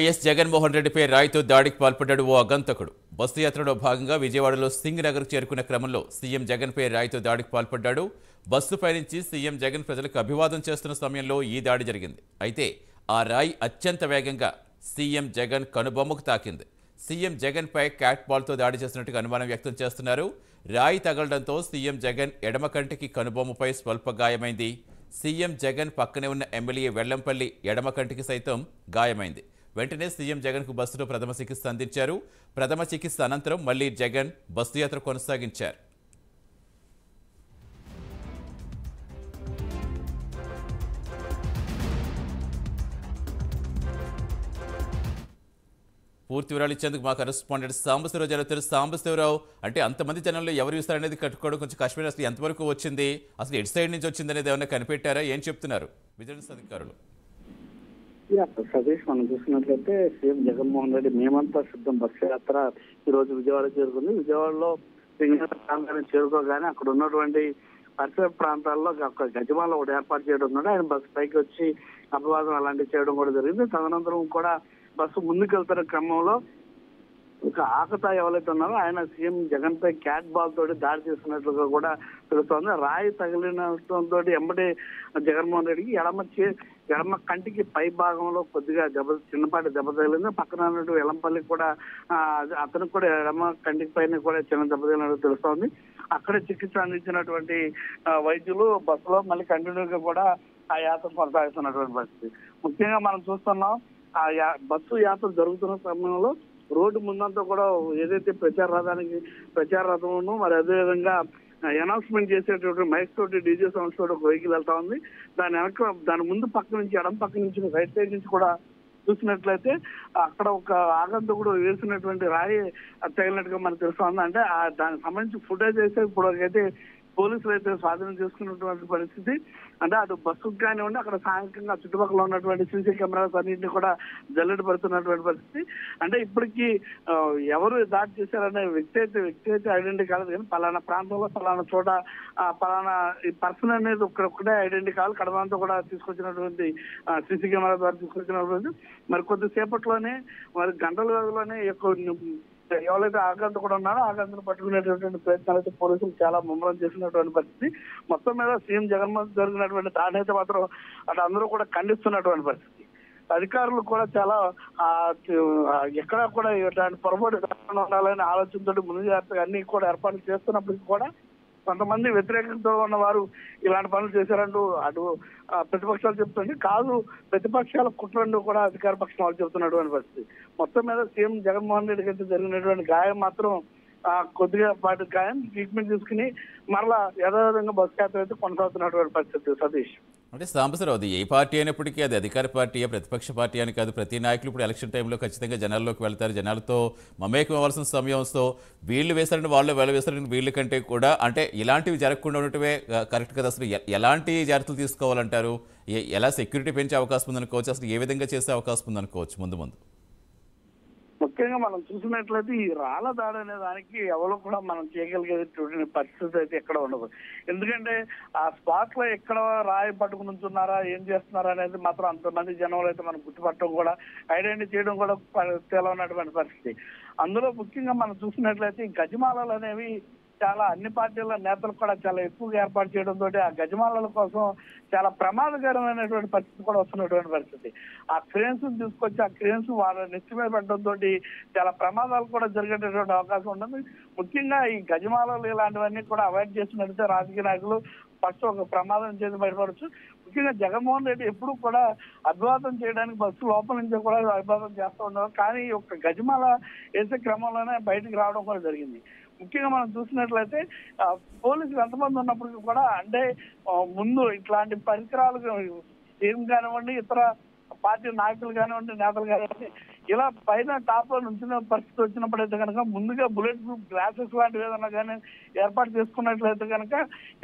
YS Jaganmohan రెడ్డిపై రాయితో దాడికి పాల్పడ్డాడు ఓ అగంతకుడు. బస్సు యాత్రలో భాగంగా విజయవాడలో సింగ్ నగర్ చేరుకున్న క్రమంలో సీఎం జగన్పై రాయితో దాడికి పాల్పడ్డాడు. బస్సు పయనించి సీఎం జగన్ ప్రజలకు అభివాదం చేస్తున్న సమయంలో ఈ దాడి జరిగింది. అయితే ఆ రాయి అత్యంత వేగంగా సీఎం జగన్ కనుబొమ్మకు తాకింది. సీఎం జగన్పై క్యాట్ బాల్తో దాడి చేసినట్టుగా అనుమానం వ్యక్తం చేస్తున్నారు. రాయి తగలడంతో సీఎం జగన్ ఎడమ కంటికి కనుబొమ్మపై స్వల్ప గాయమైంది సీఎం జగన్ పక్కనే ఉన్న ఎమ్మెల్యే వెల్లంపల్లి ఎడమ కంటికి సైతం గాయమైంది. వెంటనే సీఎం జగన్కు బస్సులో ప్రథమ చికిత్స అందించారు. ప్రథమ చికిత్స అనంతరం మళ్ళీ జగన్ బస్సు యాత్ర కొనసాగించారు. పూర్తి వివరాలు ఇచ్చేందుకు మా కరెస్పాండెంట్ సాంబశివరావు జరుగుతారు సాంబశివరావు అంటే అంతమంది జనంలో ఎవరు ఇస్తారనేది కట్టుకోవడం కొంచెం కష్టమైన అసలు ఎంతవరకు వచ్చింది? అసలు ఎటు సైడ్ నుంచి వచ్చింది అనేది ఏమైనా కనిపెట్టారా? ఏం చెప్తున్నారు? విజిలెన్స్ అధికారులు. సతీష్ మనం చూసినట్లయితే సీఎం జగన్మోహన్ రెడ్డి మేమంతా సిద్ధం. బస్సు యాత్ర ఈ రోజు విజయవాడ చేరుకుంది. విజయవాడలో సింగనగర్ చేరుకోగానే అక్కడ ఉన్నటువంటి పరిసర ప్రాంతాల్లో ఒక గజమాల ఒకటి ఏర్పాటు చేయడం ఉన్నాడు ఆయన బస్సు పైకి వచ్చి అపవాదం అలాంటివి చేయడం కూడా జరిగింది. తదనంతరం కూడా బస్సు ముందుకెళ్తున్న క్రమంలో ఒక ఆకతా ఎవరైతే ఉన్నారో ఆయన సీఎం జగన్ పై క్యాట్ బాల్ తోటి దాడి చేస్తున్నట్లుగా కూడా తెలుస్తోంది. రాయి తగిలినతో ఎంబటి జగన్మోహన్ రెడ్డికి ఎడమ చే ఎడమ కంటికి పై భాగంలో కొద్దిగా దెబ్బ చిన్నపాటి దెబ్బ తగిలింది. పక్కన ఉన్నట్టు ఎలంపల్లి కూడా అతనికి కూడా ఎడమ కంటికి పైన కూడా చిన్న దెబ్బ తగిలినట్టు తెలుస్తోంది. అక్కడ చికిత్స అందించినటువంటి వైద్యులు బస్సులో మళ్ళీ కంటిన్యూగా కూడా ఆ యాత్ర కొనసాగిస్తున్నటువంటి పరిస్థితి. ముఖ్యంగా మనం చూస్తున్నాం ఆ బస్సు యాత్ర జరుగుతున్న సమయంలో రోడ్డు ముందంతా కూడా ఏదైతే ప్రచార రథానికి ప్రచార రథమును మరి అదేవిధంగా అనౌన్స్మెంట్ చేసేటటువంటి మైక్ తోటి డీజే సౌండ్స్ తోటి ఒక వెహికల్ వెళ్తా ఉంది. దాని వెనక దాని ముందు పక్క నుంచి ఎడం పక్క నుంచి రైట్ సైడ్ నుంచి కూడా చూసినట్లయితే అక్కడ ఒక ఆగంతకుడు వేసినటువంటి రాయి తగిలినట్టుగా మనకు తెలుస్తుంది అంటే ఆ దానికి సంబంధించి ఫుటేజ్ అయితే ఇప్పుడు అయితే పోలీసులు అయితే స్వాధీనం చేసుకున్నటువంటి పరిస్థితి. అంటే అటు బస్సుకు కానివ్వండి అక్కడ సాంఘికంగా చుట్టుపక్కల ఉన్నటువంటి సీసీ కెమెరాస్ అన్నింటినీ కూడా జల్లెడ పడుతున్నటువంటి పరిస్థితి. అంటే ఇప్పటికీ ఎవరు దాడి చేశారనే వ్యక్తి అయితే వ్యక్తి అయితే ఐడెంటిటీ కాలేదు. కానీ పలానా ప్రాంతంలో పలానా చోట పలానా ఈ పర్సన్ అనేది ఒక్కడొక్కడే ఐడెంటిటీ కావాలి. కడమంతా కూడా తీసుకొచ్చినటువంటి సీసీ కెమెరా ద్వారా తీసుకొచ్చినటువంటి. మరి కొద్దిసేపట్లోనే మరి గంటల వ్యవధిలోనే యొక్క ఎవరైతే ఆగంత కూడా ఉన్నారో ఆగంతను పట్టుకునేటటువంటి ప్రయత్నాలు అయితే పోలీసులు చాలా ముమ్మరం చేసినటువంటి పరిస్థితి. మొత్తం మీద సీఎం జగన్మోహన్ జరిగినటువంటి దాడి అయితే మాత్రం అటు అందరూ కూడా ఖండిస్తున్నటువంటి పరిస్థితి. అధికారులు కూడా చాలా ఆ, ఎక్కడా కూడా ఇలాంటి పొరపాటు ఉండాలనే ఆలోచనతో ముందు జాగ్రత్తగా అన్ని కూడా ఏర్పాట్లు చేస్తున్నప్పటికీ కూడా కొంతమంది వ్యతిరేకంతో ఉన్న వారు ఇలాంటి పనులు చేశారంటూ అటు ప్రతిపక్షాలు చెప్తుంది కాదు ప్రతిపక్షాల కుట్రంటూ కూడా అధికార పక్షం వాళ్ళు చెప్తున్నటువంటి పరిస్థితి. మొత్తం మీద సీఎం జగన్మోహన్ రెడ్డి అయితే జరిగినటువంటి గాయం మాత్రం కొద్దిగా పాటు గాయం ట్రీట్మెంట్ తీసుకుని మరలా యథావిధంగా బస్సు యాత్ర అయితే కొనసాగుతున్నటువంటి పరిస్థితి. సతీష్. అంటే సాంబశివరావు అది ఏ పార్టీ అయినప్పటికీ అది అధికార పార్టీ ప్రతిపక్ష పార్టీ అని కాదు. ప్రతి నాయకులు ఇప్పుడు ఎలక్షన్ టైంలో ఖచ్చితంగా జనాల్లోకి వెళ్తారు. జనాలతో మమేకం అవ్వాల్సిన సమయంతో వీళ్ళు వేశారని వాళ్ళు వెళ్ళ వేశారని వీళ్ళ కంటే కూడా అంటే ఇలాంటివి జరగకుండా ఉండటమే కరెక్ట్ కదా అసలు? ఎలాంటి జాగ్రత్తలు తీసుకోవాలంటారు? ఎలా సెక్యూరిటీ పెంచే అవకాశం ఉందనుకోవచ్చు అసలు ఏ విధంగా చేసే అవకాశం ఉందనుకోవచ్చు? ముందు ముందు. ముఖ్యంగా మనం చూసినట్లయితే ఈ రాళ్ళ దాడి అనే దానికి ఎవరు కూడా మనం చేయగలిగేటువంటి పరిస్థితి అయితే ఎక్కడ ఉండదు. ఎందుకంటే ఆ స్పాట్లో ఎక్కడ రాయి పట్టుకుని ఉంటున్నారా ఏం చేస్తున్నారా అనేది మాత్రం అంతమంది జనంలో అయితే మనం గుర్తుపట్టడం కూడా ఐడెంటిఫై చేయడం కూడా తెలవనటువంటి పరిస్థితి. అందులో ముఖ్యంగా మనం చూసినట్లయితే గజమాలలు అనేవి చాలా అన్ని పార్టీల నేతలు కూడా చాలా ఎక్కువగా ఏర్పాటు చేయడం తోటి ఆ గజమాలల కోసం చాలా ప్రమాదకరమైనటువంటి పరిస్థితి కూడా వస్తున్నటువంటి పరిస్థితి. ఆ క్రేన్స్ తీసుకొచ్చి ఆ క్రేన్స్ వాళ్ళ నెత్తి మీద పెట్టడం తోటి చాలా ప్రమాదాలు కూడా జరిగేటటువంటి అవకాశం ఉంటుంది. ముఖ్యంగా ఈ గజమాలలు ఇలాంటివన్నీ కూడా అవాయిడ్ చేసినట్లయితే రాజకీయ నాయకులు ఫస్ట్ ఒక ప్రమాదం చేసి బయటపడచ్చు. ముఖ్యంగా జగన్మోహన్ రెడ్డి ఎప్పుడు కూడా అద్వాతం చేయడానికి బస్సు లోపల నుంచి కూడా అద్వాతం చేస్తూ ఉన్నారు కానీ ఒక గజమాల వేసే క్రమంలోనే బయటకు రావడం కూడా జరిగింది. ముఖ్యంగా మనం చూసినట్లయితే ఆ, పోలీసులు ఎంతమంది ఉన్నప్పటికీ కూడా అంటే ముందు ఇట్లాంటి పరికరాలు ఏం కానివ్వండి ఇతర పార్టీ నాయకులు కానివ్వండి నేతలు కానివ్వండి ఇలా పైన టాప్లో నుంచిన పరిస్థితి వచ్చినప్పుడైతే కనుక ముందుగా బుల్లెట్ ప్రూఫ్ గ్లాసెస్ లాంటివి ఏదైనా కానీ ఏర్పాటు చేసుకున్నట్లయితే కనుక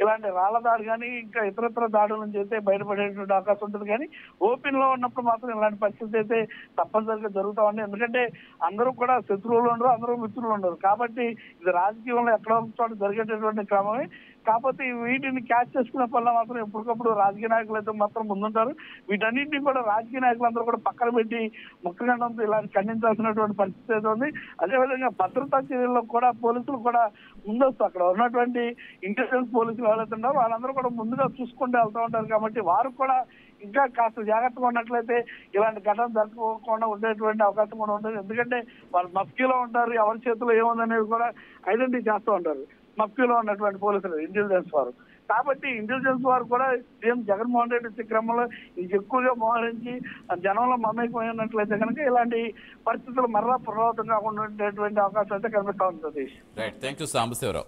ఇలాంటి రాళ్ళ దాడి కానీ ఇంకా ఇతరత్ర దాడుల నుంచి అయితే బయటపడేటువంటి అవకాశం ఉంటుంది. కానీ ఓపెన్లో ఉన్నప్పుడు మాత్రం ఇలాంటి పరిస్థితి అయితే తప్పనిసరిగా జరుగుతా ఉంది. ఎందుకంటే అందరూ కూడా శత్రువులు ఉండరు అందరూ మిత్రులు ఉండరు. కాబట్టి ఇది రాజకీయంలో ఎక్కడో చోట జరిగేటటువంటి క్రమమే. కాకపోతే వీటిని క్యాచ్ చేసుకునే పనులు మాత్రం ఎప్పటికప్పుడు రాజకీయ నాయకులు అయితే మాత్రం ముందుంటారు. వీటన్నింటినీ కూడా రాజకీయ నాయకులందరూ కూడా పక్కన పెట్టి ముక్కగండంతో ఇలా ఖండించాల్సినటువంటి పరిస్థితి అయితే ఉంది. అదేవిధంగా భద్రతా చర్యల్లో కూడా పోలీసులు కూడా ముందస్తు అక్కడ ఉన్నటువంటి ఇంటెలిజెన్స్ పోలీసులు ఎవరైతే ఉన్నారో వాళ్ళందరూ కూడా ముందుగా చూసుకుంటూ వెళ్తూ ఉంటారు కాబట్టి వారు కూడా ఇంకా కాస్త జాగ్రత్తగా ఉన్నట్లయితే ఇలాంటి ఘటన జరగకుండా ఉండేటువంటి అవకాశం కూడా ఉంటుంది. ఎందుకంటే వాళ్ళు మస్కీలో ఉంటారు ఎవరి చేతిలో ఏముందనేది కూడా ఐడెంటిఫై చేస్తూ ఉంటారు. మస్కీలో ఉన్నటువంటి పోలీసులు ఇంటెలిజెన్స్ వారు. కాబట్టి ఇంటెలిజెన్స్ వారు కూడా సీఎం జగన్మోహన్ రెడ్డి వచ్చే క్రమంలో ఇది ఎక్కువగా మోహరించి జనంలో మమేకమైనట్లయితే కనుక ఇలాంటి పరిస్థితులు మరలా పునరావృతం కాకుండా ఉండేటువంటి అవకాశం అయితే కనిపిస్తా ఉంది Satish. Right thank you Sambasivarao.